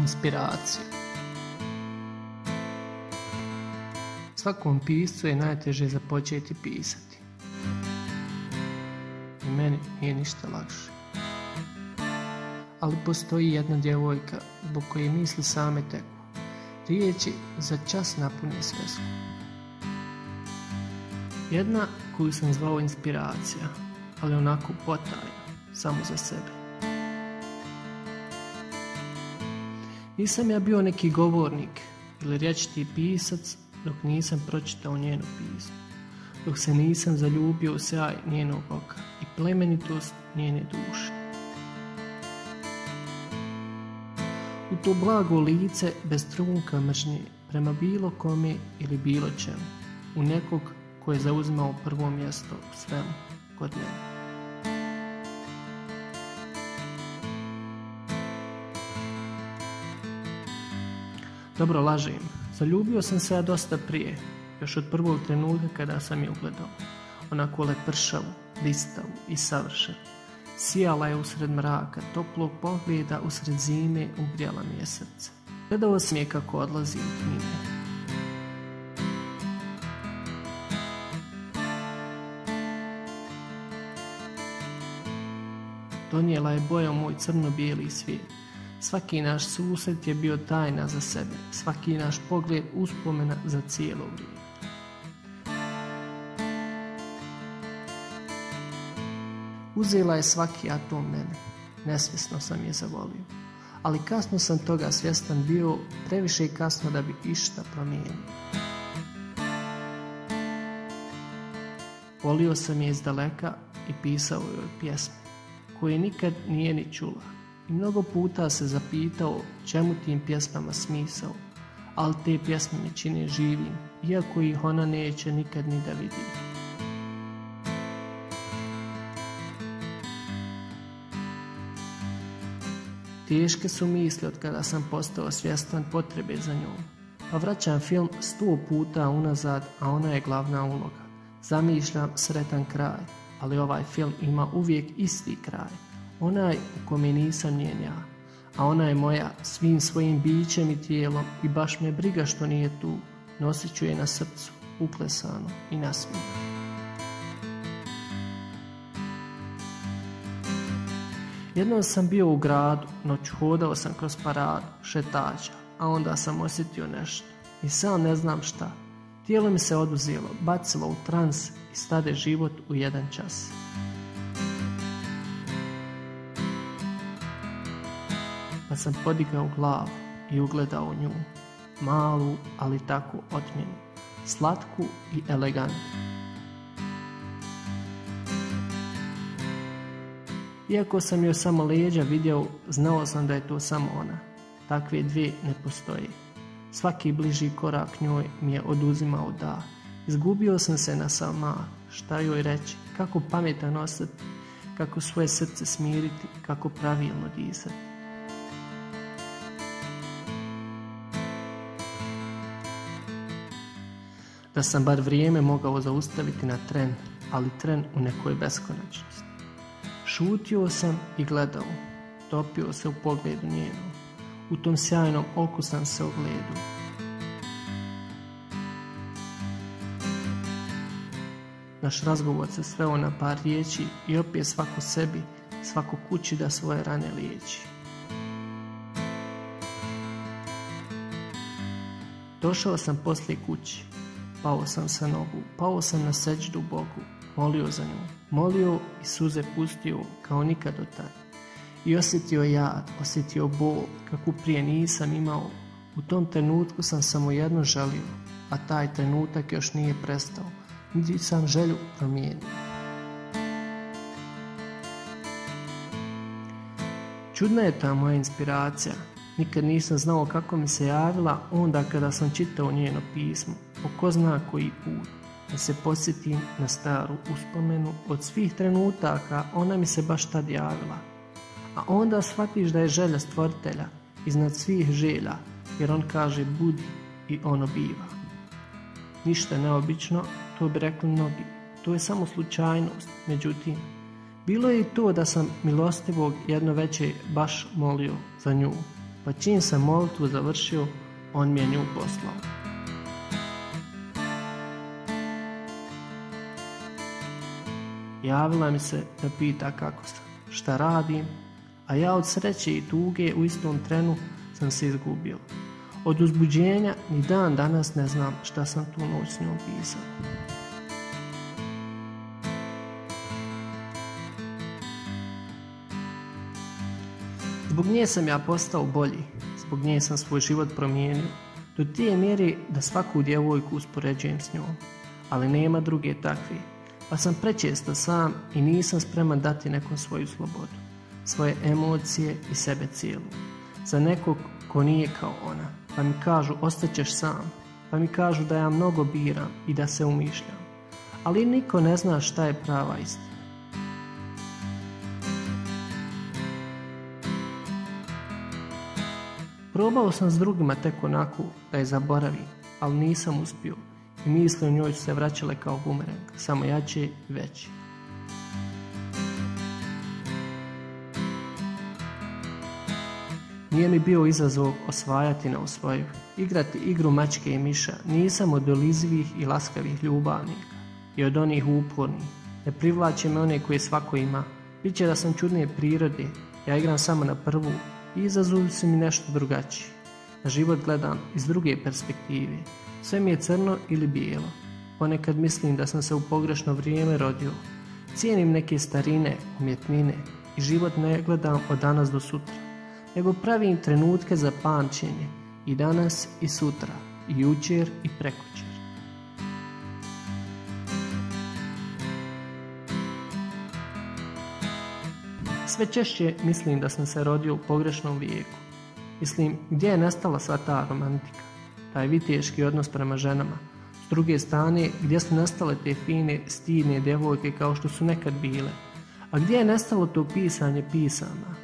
Inspiracija Svakom piscu je najteže započeti pisati. I meni nije ništa lakše. Ali postoji jedna djevojka zbog koje misli same teku. Riječi za čas napune svesku. Jedna koju sam zvao inspiracija, ali onako potajno, samo za sebe. Nisam ja bio neki govornik ili rječiti pisac dok nisam pročitao njeno pismo, dok se nisam zaljubio u sjaj njenog oka i plemenitost njene duše. U to blago lice bez trunka mržnje prema bilo kome ili bilo čemu, u nekog koji je zauzimao prvo mjesto u svemu kod mene. Dobro lažem, zaljubio sam se ja dosta prije, još od prvog trenutka kada sam je ugledao. Onako lepršavu, listavu i savršenu. Sijala je usred mraka, toplog pogleda usred zime ugrijala mi je srce. Gledao sam je kako odlazi u knjige. Donijela je bojom moj crno-bijeli svijet. Svaki naš susret je bio tajna za sebe, svaki naš pogled uspomena za cijelo vrijeme. Uzela je svaki atom mene, nesvjesno sam je zavolio, ali kasno sam toga svjestan bio, previše i kasno da bi išta promijenio. Volio sam je iz daleka i pisao joj pjesme, koje nikad nije ni čula, mnogo puta se zapitao čemu tim pjesmama smisao, ali te pjesme mi čine živim, iako ih ona neće nikad ni da vidi. Teške su misli od kada sam postao svjestan potrebe za njom. Pa vraćam film sto puta unazad, a ona je glavna uloga. Zamišljam sretan kraj, ali ovaj film ima uvijek isti kraj onaj u kome nisam njen ja, a ona je moja svim svojim bićem i tijelom i baš me briga što nije tu, nosit ću je na srcu, uklesano i nasmijeno. Jednom sam bio u gradu, noć hodao sam kroz paradu, šetača, a onda sam osjetio nešto. I sam ne znam šta. Tijelo mi se oduzelo, bacilo u trans i stade život u jedan čas. Pa sam podigao glavu i ugledao nju, malu, ali tako otmjenu, slatku i elegantnu. Iako sam joj samo leđa vidio, znao sam da je to samo ona. Takve dvije ne postoje. Svaki bliži korak njoj mi je oduzimao da. Izgubio sam se na sama, šta joj reći, kako pametan ostati, kako svoje srce smiriti, kako pravilno disati. Da sam bar vrijeme mogao zaustaviti na tren, ali tren u nekoj beskonačnosti. Šutio sam i gledao, topio se u pogledu njenom, u tom sjajnom oku sam se ogledu. Naš razgovor se sveo na par riječi i opet svako sebi, svako kući da svoje rane liječi. Došao sam poslije kući, Pao sam sa nogu, pao sam na seđu Bogu, molio za nju, molio i suze pustio kao nikad do tad. I osjetio jad, osjetio bol, kako prije nisam imao. U tom trenutku sam samo jedno želio, a taj trenutak još nije prestao, niti sam želju promijenio. Čudna je ta moja inspiracija, Nikad nisam znao kako mi se javila onda kada sam čitao njeno pismo, po ko zna koji put, da se posjetim na staru uspomenu od svih trenutaka ona mi se baš tad javila. A onda shvatiš da je želja stvoritelja iznad svih želja, jer on kaže budi i ono biva. Ništa neobično, to bi rekli mnogi, to je samo slučajnost, međutim, bilo je i to da sam milostivog jedno veće baš molio za nju, pa čim sam molitvu završio, on mi je nju poslao. Javila mi se da pita kako sam, šta radim, a ja od sreće i tuge u istom trenu sam se izgubio. Od uzbuđenja ni dan danas ne znam šta sam tu noć s njom pisao. Zbog nje sam ja postao bolji, zbog nje sam svoj život promijenio, do tije mjeri da svaku djevojku uspoređujem s njom, ali nema druge takve pa sam prečesto sam i nisam spreman dati nekom svoju slobodu, svoje emocije i sebe cijelu. Za nekog ko nije kao ona, pa mi kažu ostaćeš sam, pa mi kažu da ja mnogo biram i da se umišljam. Ali niko ne zna šta je prava istina. Probao sam s drugima tek onako da je zaboravim, ali nisam uspio i misle u njoj su se vraćale kao bumerang, samo jače i veći. Nije mi bio izazov osvajati na osvoju, igrati igru mačke i miša, nisam od dolizivih i laskavih ljubavnika i od onih upornih. Ne privlače me one koje svako ima. Biće da sam čudnije prirode, ja igram samo na prvu i izazovi su mi nešto drugačiji. Život gledam iz druge perspektive, sve mi je crno ili bijelo. Ponekad mislim da sam se u pogrešno vrijeme rodio. Cijenim neke starine, umjetnine i život ne gledam od danas do sutra, nego pravim trenutke za pamćenje i danas i sutra, i jučer i prekućer. Sve češće mislim da sam se rodio u pogrešnom vijeku. Mislim, gdje je nestala sva ta romantika? taj viteški odnos prema ženama. S druge strane, gdje su nastale te fine, stidne djevojke kao što su nekad bile? A gdje je nestalo to pisanje pisama?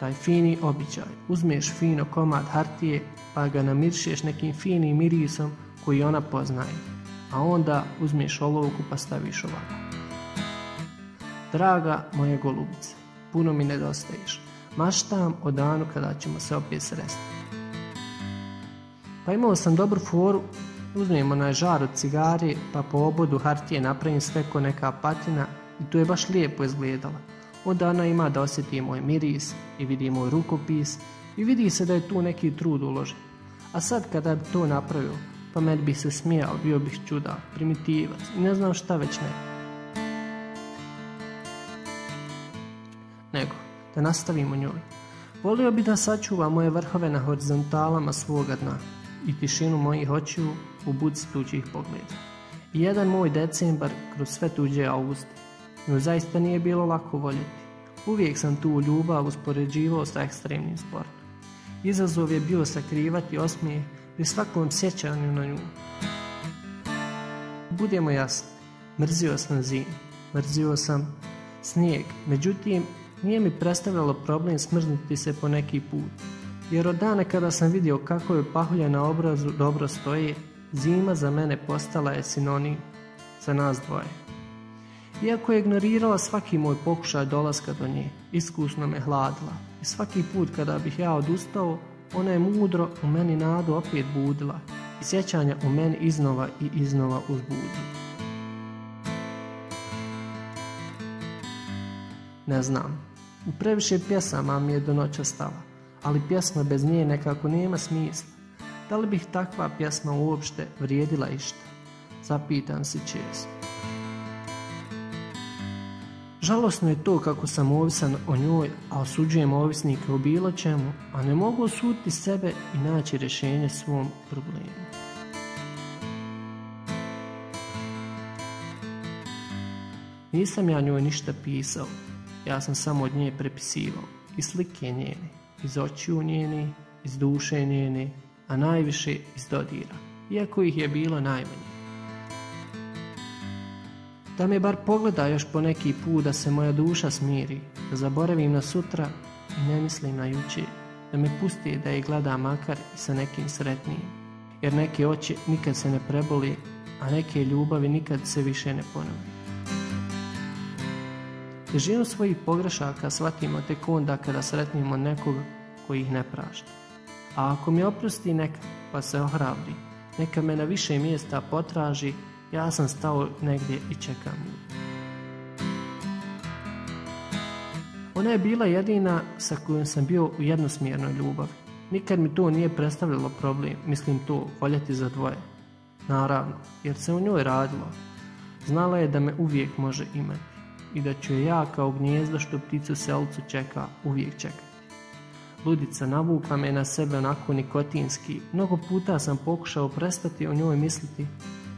Taj fini običaj. Uzmeš fino komad hartije pa ga namiršeš nekim finim mirisom koji ona poznaje. A onda uzmeš olovku pa staviš ovako. Draga moje golubice, puno mi nedostaješ. Maštam o danu kada ćemo se opet sresti. Pa imao sam dobru foru, uzmem onaj žar od cigari, pa po obodu hartije napravim sve ko neka patina i to je baš lijepo izgledala. Onda ona ima da osjeti moj miris i vidi moj rukopis i vidi se da je tu neki trud uložen. A sad kada bi to napravio, pa meni bi se smijao, bio bih čuda, primitivac i ne znam šta već ne. Da nastavimo njoj. Volio bi da sačuva moje vrhove na horizontalama svoga dna, i tišinu mojih očiju u buci tuđih pogleda. I jedan moj decembar kroz sve tuđe auguste. Nju zaista nije bilo lako voljeti. Uvijek sam tu ljubav uspoređivao sa ekstremnim sportom. Izazov je bio sakrivati osmije pri svakom sjećanju na nju. Budemo jasni, mrzio sam zimu, mrzio sam snijeg, međutim nije mi predstavljalo problem smrznuti se po neki put jer od dana kada sam vidio kako je pahulja na obrazu dobro stoji, zima za mene postala je sinonim za nas dvoje. Iako je ignorirala svaki moj pokušaj dolaska do nje, iskusno me hladila i svaki put kada bih ja odustao, ona je mudro u meni nadu opet budila i sjećanja u meni iznova i iznova uzbudila. Ne znam, u previše pjesama mi je do noća stala ali pjesma bez nje nekako nema smisla. Da li bih takva pjesma uopšte vrijedila išta? Zapitam se često. Žalosno je to kako sam ovisan o njoj, a osuđujem ovisnike o bilo čemu, a ne mogu osuditi sebe i naći rješenje svom problemu. Nisam ja njoj ništa pisao, ja sam samo od nje prepisivao i slike njene iz očiju njeni, iz duše njene, a najviše iz dodira, iako ih je bilo najmanje. Da me bar pogleda još po neki put da se moja duša smiri, da zaboravim na sutra i ne mislim na jučer, da me pusti da je gleda makar i sa nekim sretnijim, jer neke oči nikad se ne preboli, a neke ljubavi nikad se više ne ponovi. Težinu svojih pogrešaka shvatimo tek onda kada sretnimo nekog koji ih ne prašta. A ako mi oprosti neka, pa se ohrabri, neka me na više mjesta potraži, ja sam stao negdje i čekam. Ona je bila jedina sa kojom sam bio u jednosmjernoj ljubavi. Nikad mi to nije predstavljalo problem, mislim to, voljeti za dvoje. Naravno, jer se u njoj radilo. Znala je da me uvijek može imati i da ću je ja kao gnjezdo što pticu selcu čeka uvijek čekati. Ludica navukla me na sebe onako nikotinski. Mnogo puta sam pokušao prestati o njoj misliti,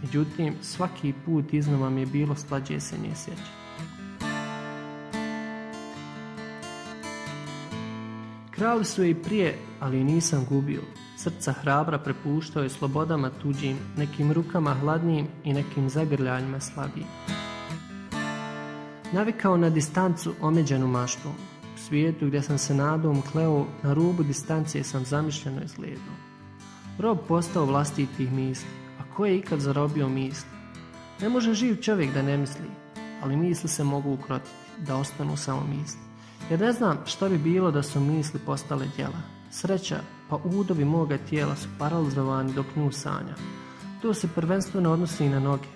međutim svaki put iznova mi je bilo slađe se nje sjećati. Krali su i prije, ali nisam gubio. Srca hrabra prepuštao je slobodama tuđim, nekim rukama hladnijim i nekim zagrljanjima slabijim. Navikao na distancu omeđenu maštom. U svijetu gdje sam se nadom kleo, na rubu distancije sam zamišljeno izgledao. Rob postao vlastitih misli, a ko je ikad zarobio misli? Ne može živ čovjek da ne misli, ali misli se mogu ukrotiti, da ostanu samo misli. Jer ne znam što bi bilo da su misli postale djela. Sreća, pa udovi moga tijela su paralizovani dok nju sanja. To se prvenstveno odnosi i na noge,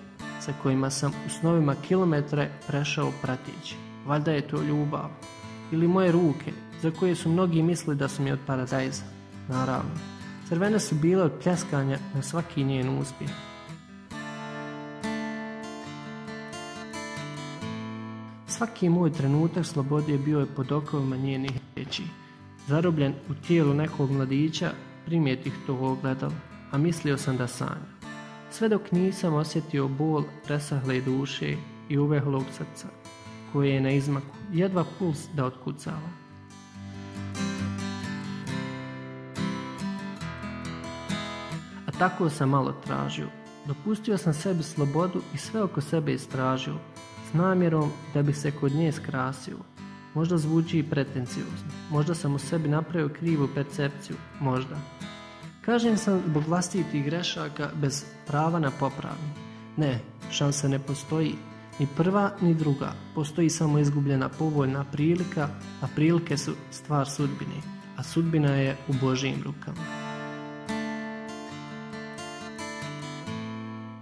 sa kojima sam u snovima kilometre prešao pratići. Valjda je to ljubav. Ili moje ruke, za koje su mnogi mislili da su mi od paradajza. Naravno, crvene su bile od pljeskanja na svaki njen uspjeh. Svaki moj trenutak slobode bio je pod okovima njenih riječi. Zarobljen u tijelu nekog mladića, primijetih to ogledalo, a mislio sam da sanja. Sve dok nisam osjetio bol presahle duše i uvehlog srca, koje je na izmaku, jedva puls da otkucava. A tako sam malo tražio. Dopustio sam sebi slobodu i sve oko sebe istražio, s namjerom da bi se kod nje skrasio. Možda zvuči i pretenciozno, možda sam u sebi napravio krivu percepciju, možda. Kažem sam zbog vlastitih grešaka bez prava na popravni. Ne, šansa ne postoji, ni prva ni druga, postoji samo izgubljena povoljna prilika, a prilike su stvar sudbine, a sudbina je u Božijim rukama.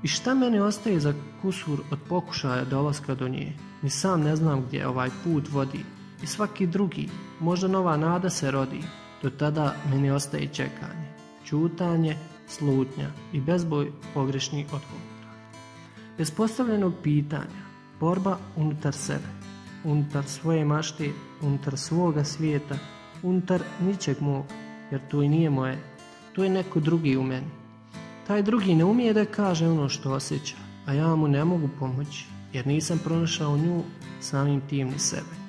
I šta meni ostaje za kusur od pokušaja dolaska do nje? Ni sam ne znam gdje ovaj put vodi. I svaki drugi, možda nova nada se rodi. Do tada meni ostaje čekanje, čutanje, slutnja i bezboj pogrešnih odgovora. Bez postavljenog pitanja, borba unutar sebe, unutar svoje mašte, unutar svoga svijeta, unutar ničeg mog, jer to i nije moje, to je neko drugi u meni taj drugi ne umije da kaže ono što osjeća, a ja mu ne mogu pomoći, jer nisam pronašao nju samim tim ni sebe.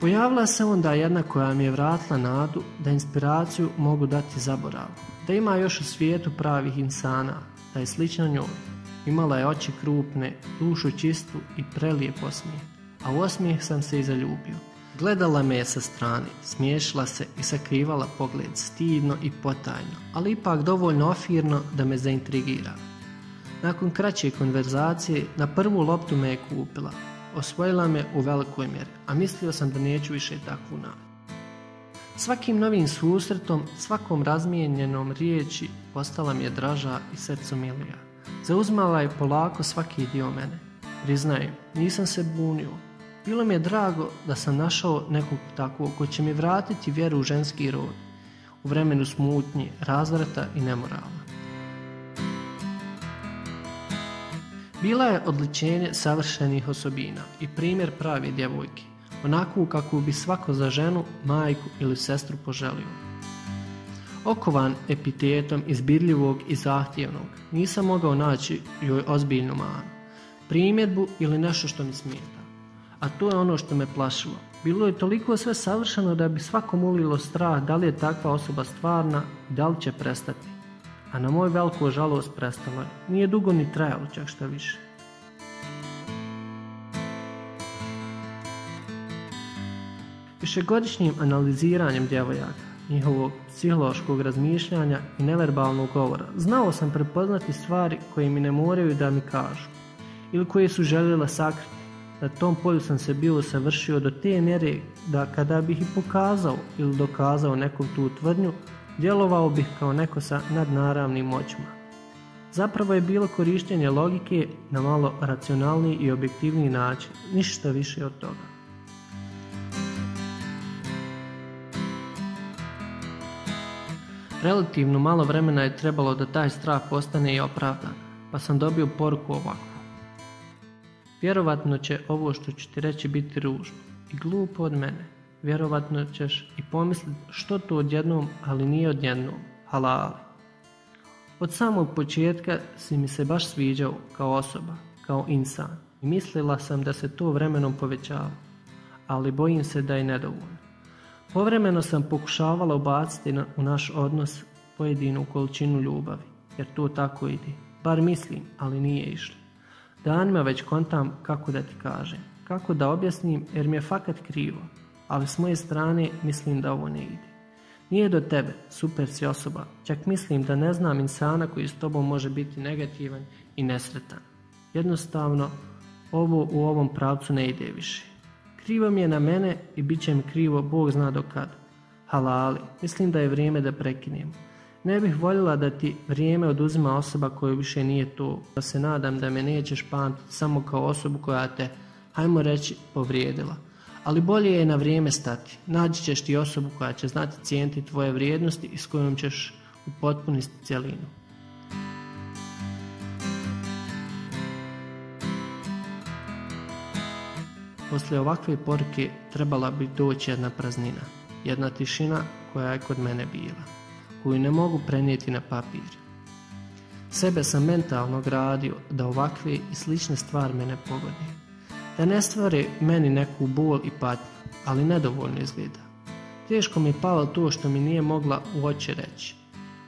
Pojavila se onda jedna koja mi je vratila nadu da inspiraciju mogu dati zaboravu, da ima još u svijetu pravih insana, da je slična njoj. Imala je oči krupne, dušu čistu i prelijep osmijeh, a u osmijeh sam se i zaljubio. Gledala me je sa strane, smiješila se i sakrivala pogled stidno i potajno, ali ipak dovoljno ofirno da me zaintrigira. Nakon kraće konverzacije, na prvu loptu me je kupila. Osvojila me u velikoj mjeri, a mislio sam da neću više takvu nadu. Svakim novim susretom, svakom razmijenjenom riječi postala mi je draža i srcu milija. Zauzmala je polako svaki dio mene. Priznajem, nisam se bunio, bilo mi je drago da sam našao nekog takvog ko će mi vratiti vjeru u ženski rod u vremenu smutnje, razvrata i nemorala. Bila je odličenje savršenih osobina i primjer pravi djevojke, onakvu kakvu bi svako za ženu, majku ili sestru poželio. Okovan epitetom izbirljivog i zahtjevnog, nisam mogao naći joj ozbiljnu manu, primjedbu ili nešto što mi smijeta a to je ono što me plašilo. Bilo je toliko sve savršeno da bi svakom ulilo strah da li je takva osoba stvarna i da li će prestati. A na moj veliku žalost prestalo je. Nije dugo ni trajalo čak šta više. Višegodišnjim analiziranjem djevojaka, njihovog psihološkog razmišljanja i neverbalnog govora, znao sam prepoznati stvari koje mi ne moraju da mi kažu ili koje su željela sakriti Na tom polju sam se bio savršio do te mjere da kada bih i pokazao ili dokazao nekom tu tvrdnju, djelovao bih kao neko sa nadnaravnim moćima. Zapravo je bilo korištenje logike na malo racionalniji i objektivniji način, ništa više od toga. Relativno malo vremena je trebalo da taj strah postane i opravdan, pa sam dobio poruku ovako. Vjerovatno će ovo što ću ti reći biti ružno i glupo od mene. Vjerovatno ćeš i pomisliti što to odjednom, ali nije odjednom. Halali. Od samog početka si mi se baš sviđao kao osoba, kao insan. I mislila sam da se to vremenom povećava, ali bojim se da je nedovoljno. Povremeno sam pokušavala ubaciti u naš odnos pojedinu količinu ljubavi, jer to tako ide. Bar mislim, ali nije išlo. Danima već kontam kako da ti kažem, kako da objasnim jer mi je fakat krivo, ali s moje strane mislim da ovo ne ide. Nije do tebe, super si osoba, čak mislim da ne znam insana koji s tobom može biti negativan i nesretan. Jednostavno, ovo u ovom pravcu ne ide više. Krivo mi je na mene i bit će mi krivo, Bog zna do kad. Halali, mislim da je vrijeme da prekinemo. Ne bih voljela da ti vrijeme oduzima osoba koja više nije to. Da se nadam da me nećeš pamtiti samo kao osobu koja te, hajmo reći, povrijedila. Ali bolje je na vrijeme stati. Naći ćeš ti osobu koja će znati cijeniti tvoje vrijednosti i s kojom ćeš u potpuniti cjelinu. Poslije ovakve poruke trebala bi doći jedna praznina, jedna tišina koja je kod mene bila koju ne mogu prenijeti na papir. Sebe sam mentalno gradio da ovakve i slične stvari mene pogode. Da ne stvore meni neku bol i patnju, ali nedovoljno izgleda. Teško mi je palo to što mi nije mogla u oči reći,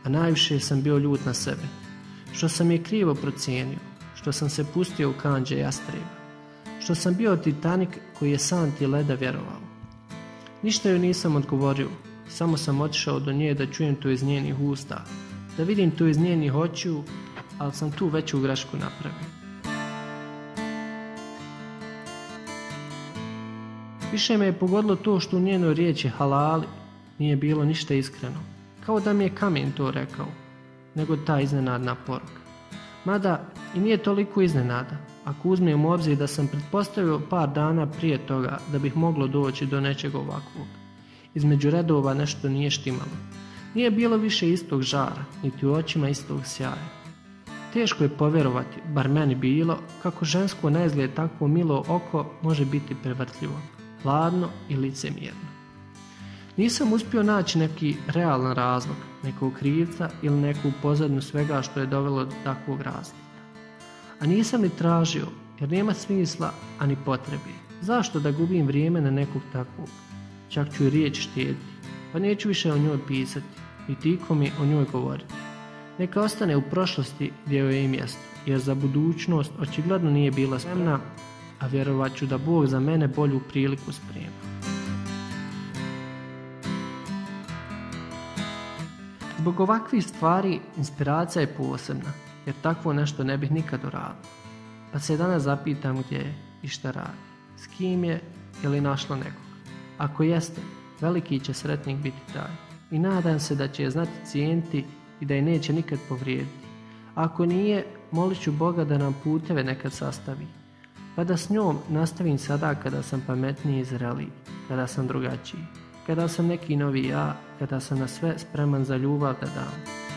a najviše sam bio ljut na sebe. Što sam je krivo procijenio, što sam se pustio u kanđe jastreba, što sam bio titanik koji je santi leda vjerovao. Ništa joj nisam odgovorio, samo sam otišao do nje da čujem to iz njenih usta, da vidim to iz njenih očiju, ali sam tu veću grešku napravio. Više me je pogodilo to što u njenoj riječi halali nije bilo ništa iskreno, kao da mi je kamen to rekao, nego ta iznenadna poruka. Mada i nije toliko iznenada, ako uzmem u obzir da sam pretpostavio par dana prije toga da bih moglo doći do nečeg ovakvog. Između redova nešto nije štimalo. Nije bilo više istog žara, niti u očima istog sjaja. Teško je povjerovati, bar meni bilo, kako žensko neizgled takvo milo oko može biti prevrtljivo, hladno i licemjerno. Nisam uspio naći neki realan razlog, nekog krivca ili neku pozadnju svega što je dovelo do takvog razlika. A nisam ni tražio, jer nema smisla ani potrebe. Zašto da gubim vrijeme na nekog takvog? čak ću i riječ štediti, pa neću više o njoj pisati, niti mi o njoj govoriti. Neka ostane u prošlosti gdje joj je i mjesto, jer za budućnost očigledno nije bila spremna, a vjerovat ću da Bog za mene bolju priliku sprema. Zbog ovakvih stvari inspiracija je posebna, jer takvo nešto ne bih nikad uradio. Pa se danas zapitam gdje je i šta radi, s kim je ili našla nekog. Ako jeste, veliki će sretnik biti taj. I nadam se da će je znati cijeniti i da je neće nikad povrijediti. Ako nije, molit ću Boga da nam puteve nekad sastavi. Pa da s njom nastavim sada kada sam pametniji i zreliji, kada sam drugačiji, kada sam neki novi ja, kada sam na sve spreman za ljubav da dam.